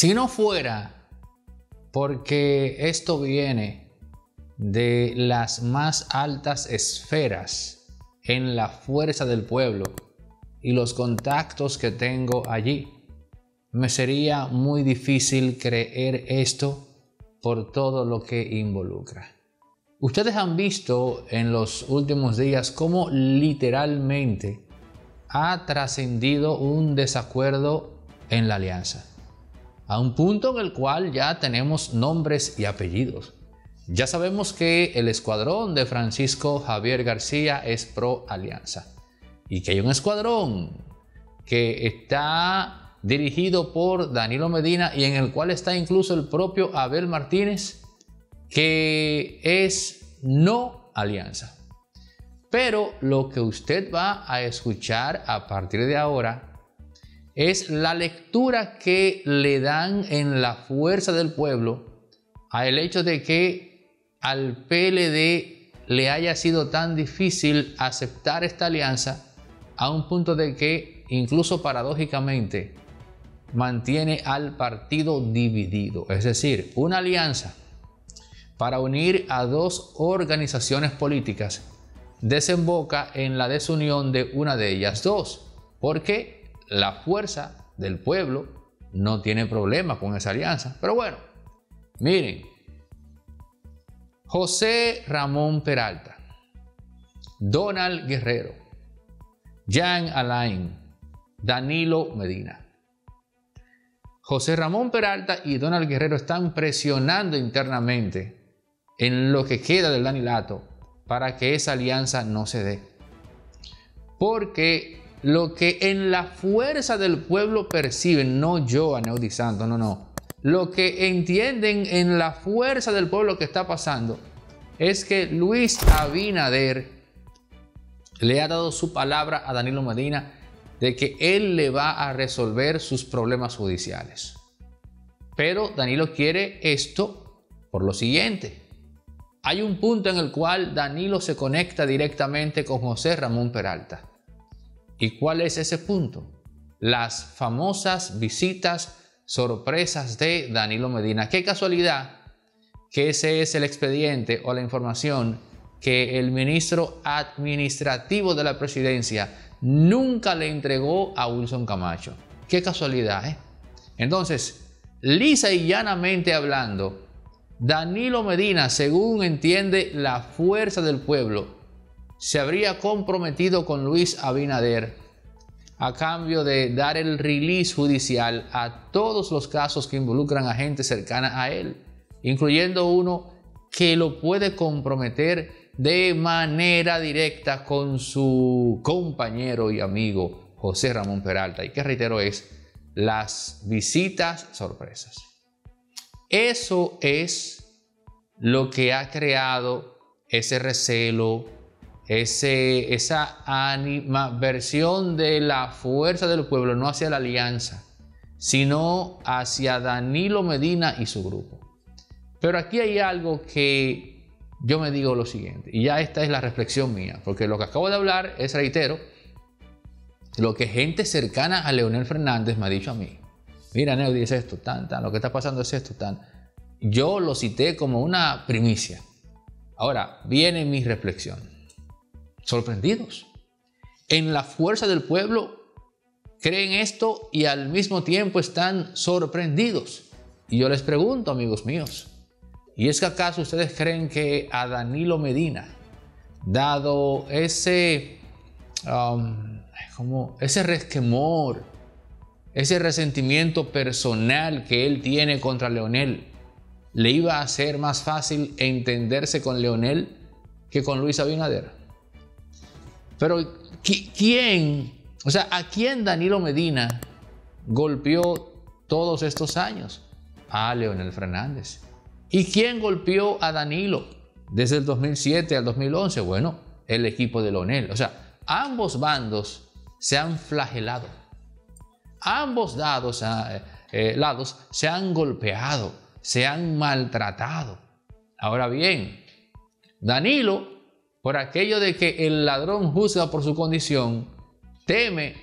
Si no fuera porque esto viene de las más altas esferas en la fuerza del pueblo y los contactos que tengo allí, me sería muy difícil creer esto por todo lo que involucra. Ustedes han visto en los últimos días cómo literalmente ha trascendido un desacuerdo en la alianza, a un punto en el cual ya tenemos nombres y apellidos. Ya sabemos que el escuadrón de Francisco Javier García es pro alianza y que hay un escuadrón que está dirigido por Danilo Medina y en el cual está incluso el propio Abel Martínez, que es no alianza. Pero lo que usted va a escuchar a partir de ahora es la lectura que le dan en la fuerza del pueblo al hecho de que al PLD le haya sido tan difícil aceptar esta alianza a un punto de que incluso paradójicamente mantiene al partido dividido. Es decir, una alianza para unir a dos organizaciones políticas desemboca en la desunión de una de ellas dos, porque la fuerza del pueblo no tiene problema con esa alianza. Pero bueno, miren, José Ramón Peralta, Donald Guerrero, Jean Alain, Danilo Medina. José Ramón Peralta y Donald Guerrero están presionando internamente en lo que queda del Danilato para que esa alianza no se dé. Porque lo que en la fuerza del pueblo perciben, no yo, Aneudi no, no. Lo que entienden en la fuerza del pueblo que está pasando es que Luis Abinader le ha dado su palabra a Danilo Medina de que él le va a resolver sus problemas judiciales. Pero Danilo quiere esto por lo siguiente hay un punto en el cual Danilo se conecta directamente con José Ramón Peralta. ¿Y cuál es ese punto? Las famosas visitas sorpresas de Danilo Medina. Qué casualidad que ese es el expediente o la información que el ministro administrativo de la presidencia nunca le entregó a Wilson Camacho. Qué casualidad, ¿eh? Entonces, lisa y llanamente hablando, Danilo Medina, según entiende la fuerza del pueblo, se habría comprometido con Luis Abinader a cambio de dar el release judicial a todos los casos que involucran a gente cercana a él, incluyendo uno que lo puede comprometer de manera directa con su compañero y amigo José Ramón Peralta, y que reitero es las visitas sorpresas. Eso es lo que ha creado ese recelo, esa animaversión de la fuerza del pueblo, no hacia la alianza, sino hacia Danilo Medina y su grupo. Pero aquí hay algo que yo me digo lo siguiente, y ya esta es la reflexión mía, porque lo que acabo de hablar es, reitero, lo que gente cercana a Leonel Fernández me ha dicho a mí. Mira, Neo, dice esto, tan, tan, lo que está pasando es esto, tan. Yo lo cité como una primicia. Ahora, viene mi reflexión. Sorprendidos. En la fuerza del pueblo creen esto y al mismo tiempo están sorprendidos. Y yo les pregunto, amigos míos, ¿y es que acaso ustedes creen que a Danilo Medina, dado ese, um, como ese resquemor, ese resentimiento personal que él tiene contra Leonel, le iba a ser más fácil entenderse con Leonel que con Luis Abinader. Pero ¿quién, o sea, a quién Danilo Medina golpeó todos estos años? A Leonel Fernández. ¿Y quién golpeó a Danilo desde el 2007 al 2011? Bueno, el equipo de Leonel. O sea, ambos bandos se han flagelado ambos dados, eh, eh, lados se han golpeado, se han maltratado. Ahora bien, Danilo, por aquello de que el ladrón juzga por su condición, teme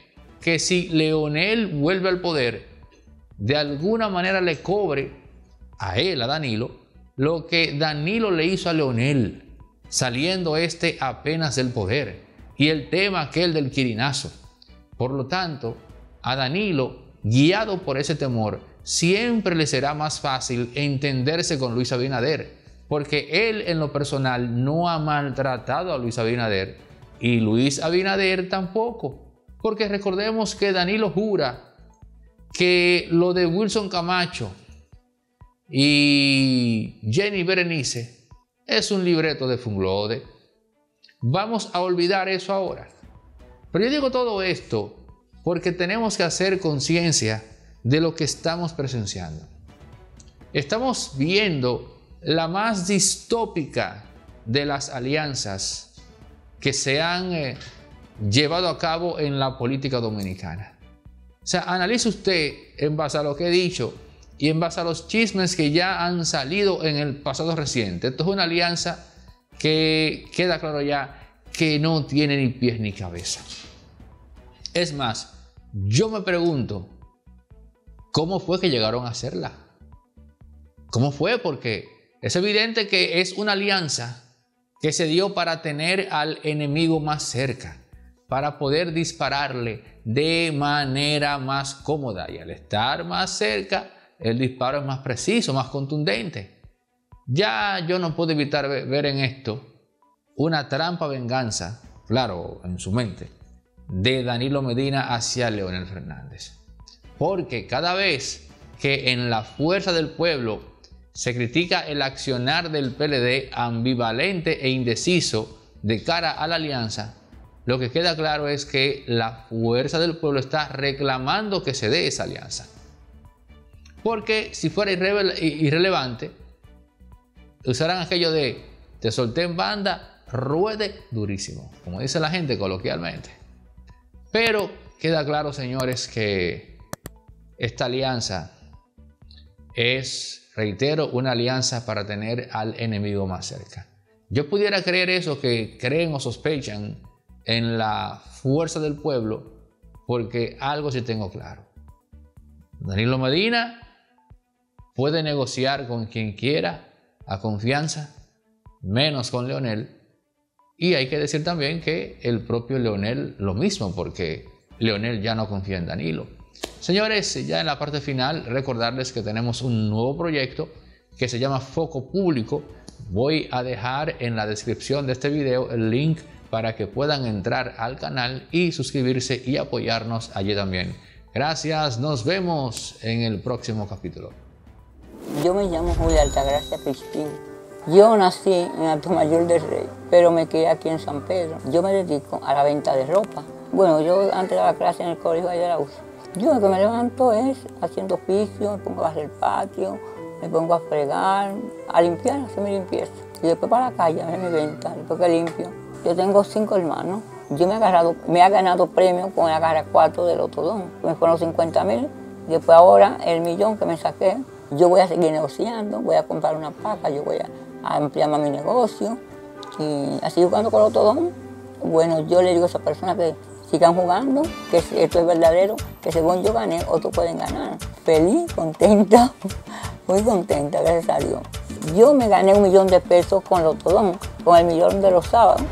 que si Leonel vuelve al poder, de alguna manera le cobre a él, a Danilo, lo que Danilo le hizo a Leonel, saliendo este apenas del poder, y el tema aquel del quirinazo. Por lo tanto, a Danilo, guiado por ese temor, siempre le será más fácil entenderse con Luis Abinader, porque él en lo personal no ha maltratado a Luis Abinader y Luis Abinader tampoco, porque recordemos que Danilo jura que lo de Wilson Camacho y Jenny Berenice es un libreto de Funglode. Vamos a olvidar eso ahora. Pero yo digo todo esto porque tenemos que hacer conciencia de lo que estamos presenciando. Estamos viendo la más distópica de las alianzas que se han eh, llevado a cabo en la política dominicana. O sea, analice usted en base a lo que he dicho y en base a los chismes que ya han salido en el pasado reciente. Esto es una alianza que queda claro ya que no tiene ni pies ni cabeza. Es más, yo me pregunto, ¿cómo fue que llegaron a hacerla? ¿Cómo fue? Porque es evidente que es una alianza que se dio para tener al enemigo más cerca, para poder dispararle de manera más cómoda. Y al estar más cerca, el disparo es más preciso, más contundente. Ya yo no puedo evitar ver en esto una trampa venganza, claro, en su mente, de Danilo Medina hacia Leonel Fernández. Porque cada vez que en la fuerza del pueblo se critica el accionar del PLD ambivalente e indeciso de cara a la alianza, lo que queda claro es que la fuerza del pueblo está reclamando que se dé esa alianza. Porque si fuera irrelevante, usarán aquello de te solté en banda, ruede durísimo, como dice la gente coloquialmente. Pero queda claro, señores, que esta alianza es, reitero, una alianza para tener al enemigo más cerca. Yo pudiera creer eso que creen o sospechan en la fuerza del pueblo, porque algo sí tengo claro. Danilo Medina puede negociar con quien quiera a confianza, menos con Leonel. Y hay que decir también que el propio Leonel lo mismo, porque Leonel ya no confía en Danilo. Señores, ya en la parte final, recordarles que tenemos un nuevo proyecto que se llama Foco Público. Voy a dejar en la descripción de este video el link para que puedan entrar al canal y suscribirse y apoyarnos allí también. Gracias, nos vemos en el próximo capítulo. Yo me llamo Julia Altagracia Cristina. Yo nací en Alto Mayor del Rey, pero me quedé aquí en San Pedro. Yo me dedico a la venta de ropa. Bueno, yo antes de la clase en el colegio de la Yo lo que me levanto es haciendo oficio, me pongo a hacer el patio, me pongo a fregar, a limpiar, a hacer mi limpieza. Y después para la calle, a ver mi venta, después que limpio. Yo tengo cinco hermanos. Yo me he, agarrado, me he ganado premios con la cara 4 del Otodón. Me fueron 50 mil. Después ahora el millón que me saqué, yo voy a seguir negociando, voy a comprar una paca, yo voy a, ampliar más mi negocio. Y así jugando con el Otodón, bueno, yo le digo a esas personas que sigan jugando, que esto es verdadero, que según yo gané, otros pueden ganar. Feliz, contenta, muy contenta, gracias a Dios. Yo me gané un millón de pesos con el Otodón, con el millón de los sábados.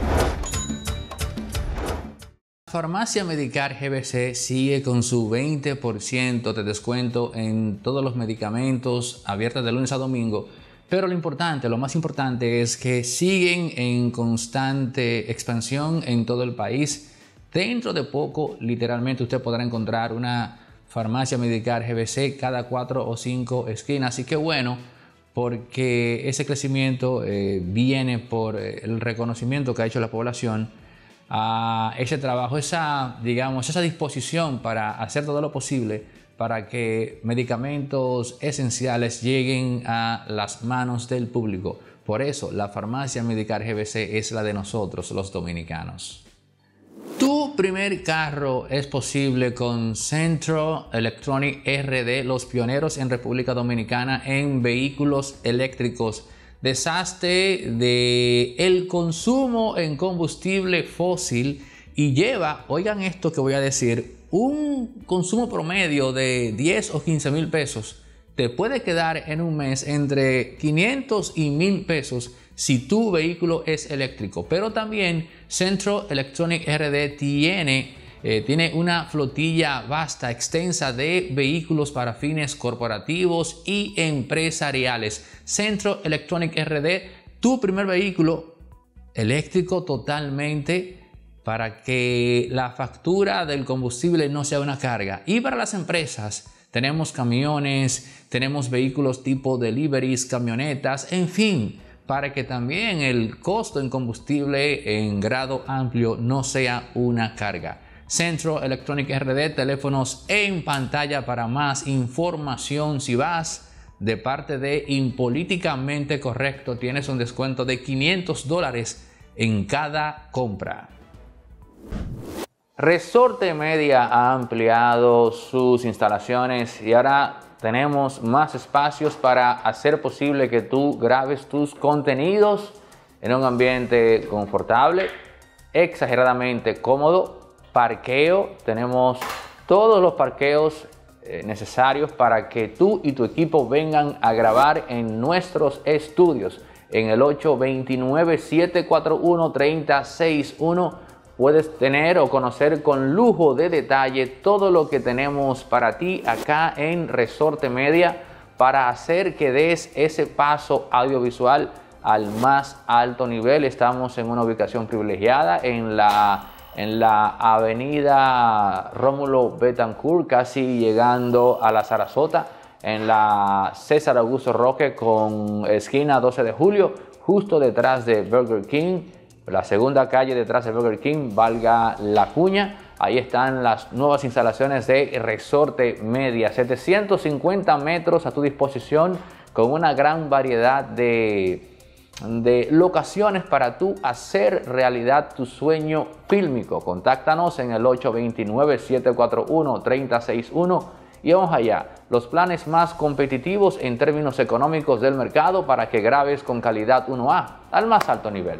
Farmacia Medicar GBC sigue con su 20% de descuento en todos los medicamentos abiertos de lunes a domingo. Pero lo importante, lo más importante es que siguen en constante expansión en todo el país. Dentro de poco, literalmente, usted podrá encontrar una farmacia Medicar GBC cada cuatro o cinco esquinas. Así que bueno, porque ese crecimiento eh, viene por eh, el reconocimiento que ha hecho la población a ese trabajo, esa, digamos, esa disposición para hacer todo lo posible para que medicamentos esenciales lleguen a las manos del público. Por eso la farmacia Medicar GBC es la de nosotros, los dominicanos. Primer carro es posible con Centro Electronic RD, los pioneros en República Dominicana en vehículos eléctricos. Desastre de el consumo en combustible fósil y lleva, oigan esto que voy a decir, un consumo promedio de 10 o 15 mil pesos. Te puede quedar en un mes entre 500 y 1000 pesos si tu vehículo es eléctrico. Pero también Centro Electronic RD tiene, eh, tiene una flotilla vasta, extensa de vehículos para fines corporativos y empresariales. Centro Electronic RD, tu primer vehículo eléctrico totalmente para que la factura del combustible no sea una carga. Y para las empresas, tenemos camiones, tenemos vehículos tipo deliveries, camionetas, en fin, para que también el costo en combustible en grado amplio no sea una carga. Centro Electronic RD, teléfonos en pantalla para más información. Si vas de parte de Impolíticamente Correcto, tienes un descuento de 500 dólares en cada compra. Resorte Media ha ampliado sus instalaciones y ahora tenemos más espacios para hacer posible que tú grabes tus contenidos en un ambiente confortable, exageradamente cómodo, parqueo, tenemos todos los parqueos eh, necesarios para que tú y tu equipo vengan a grabar en nuestros estudios en el 829 741 3061 puedes tener o conocer con lujo de detalle todo lo que tenemos para ti acá en Resorte Media para hacer que des ese paso audiovisual al más alto nivel. Estamos en una ubicación privilegiada en la, en la avenida Rómulo Betancourt, casi llegando a la Sarasota, en la César Augusto Roque con esquina 12 de julio, justo detrás de Burger King la segunda calle detrás de Burger King, valga la cuña. Ahí están las nuevas instalaciones de Resorte Media, 750 metros a tu disposición con una gran variedad de, de locaciones para tú hacer realidad tu sueño fílmico. Contáctanos en el 829-741-3061 y vamos allá. Los planes más competitivos en términos económicos del mercado para que grabes con calidad 1A al más alto nivel.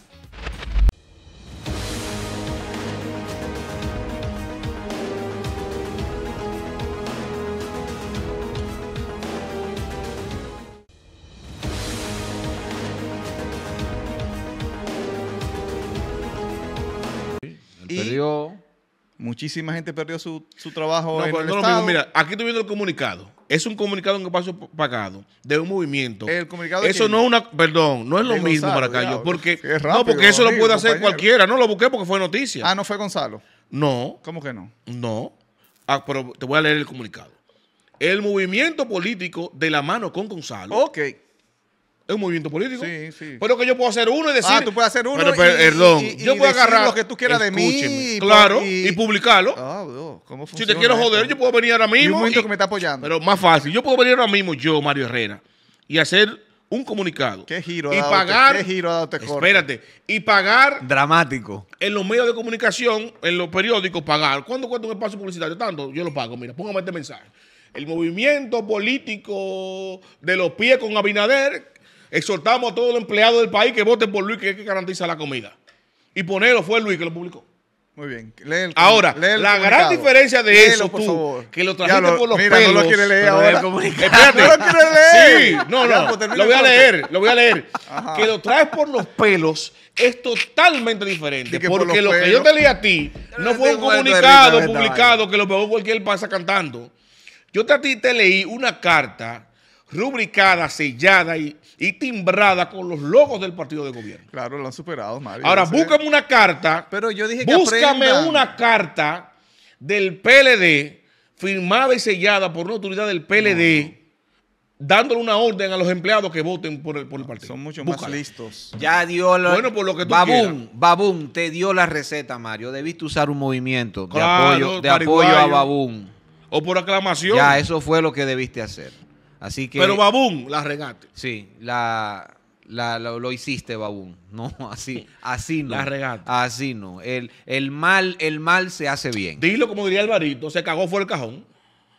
Muchísima gente perdió su, trabajo no, en el Mira, aquí estoy viendo el comunicado. Es un comunicado en espacio pagado de un movimiento. El comunicado Eso no es una, perdón, no es lo mismo para acá. porque no, porque eso lo puede hacer cualquiera. No lo busqué porque fue noticia. Ah, no fue Gonzalo. No. ¿Cómo que no? No. Ah, pero te voy a leer el comunicado. El movimiento político de la mano con Gonzalo. Ok es un movimiento político. Sí, sí. Pero que yo puedo hacer uno y decir. Ah, tú puedes hacer uno. Pero, perdón, yo puedo agarrar. lo que tú quieras de mí. Claro, y, publicarlo. Ah, ¿cómo si te quiero joder, yo puedo venir ahora mismo. Y un momento que me está apoyando. Pero más fácil. Yo puedo venir ahora mismo, yo, Mario Herrera, y hacer un comunicado. ¿Qué giro? Y pagar. ¿Qué giro ha dado este Espérate. Y pagar. Dramático. En los medios de comunicación, en los periódicos, pagar. ¿Cuánto cuesta un espacio publicitario? Tanto, yo lo pago. Mira, póngame este mensaje. El movimiento político de los pies con Abinader Exhortamos a todos los empleados del país que voten por Luis, que es que garantiza la comida. Y ponerlo fue Luis que lo publicó. Muy bien. Lee el- Ahora, lee el la gran diferencia de Léelo, eso, por tú, favor. que lo trajiste por los mira, no lo pelos. quiere leer ahora. Espérate. No lo quiere leer. Sí, no, Ya, no. pues lo voy a leer, lo voy a leer. Ajá. Que lo traes por los pelos es totalmente diferente. Por porque lo que pelos. yo te leí a ti no no fue un comunicado publicado que lo pegó cualquier pasa cantando. Yo te, a ti te leí una carta rubricada, sellada y, y timbrada con los logos del partido de gobierno. Claro, lo han superado, Mario. Ahora, sé. búscame una carta. Pero yo dije que Búscame aprendan. una carta del PLD firmada y sellada por una autoridad del PLD dándole una orden a los empleados que voten por el, por el partido. Son mucho Búscala. más listos. Ya dio la. Bueno, por lo que tú Babún, quieras. Babún, te dio la receta, Mario. Debiste usar un movimiento de Claro, apoyo, de apoyo a. Babún. O por aclamación. Ya, eso fue lo que debiste hacer. Así que. Pero Babún, la regate. Sí, la, la- lo, lo hiciste, Babún. No, así, así no. La regaste. Así no. El, el mal, el mal se hace bien. Dilo como diría Alvarito, se cagó fuera el cajón.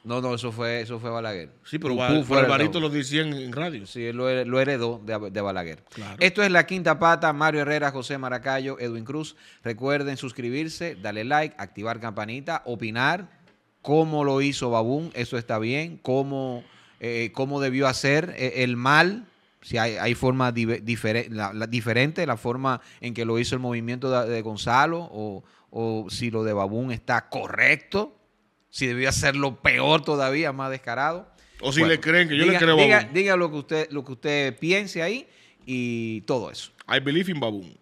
No, no, eso fue, eso fue Balaguer. Sí, pero, fuera del Alvarito lo decían en radio. Sí, él lo, lo heredó de, de Balaguer. Claro. Esto es La Quinta Pata, Mario Herrera, José Maracayo, Edwin Cruz. Recuerden suscribirse, darle like, activar campanita, opinar cómo lo hizo Babún, eso está bien, cómo, eh, cómo debió hacer eh, el mal, si hay, hay forma dive- difere- la- la- diferente, la forma en que lo hizo el movimiento de, de Gonzalo, o, o si lo de Babún está correcto, si debió hacerlo peor todavía, más descarado. O si Bueno, le creen que yo diga, le creo a diga, Babún. diga lo que usted lo que usted piense ahí y todo eso. I believe in Babún.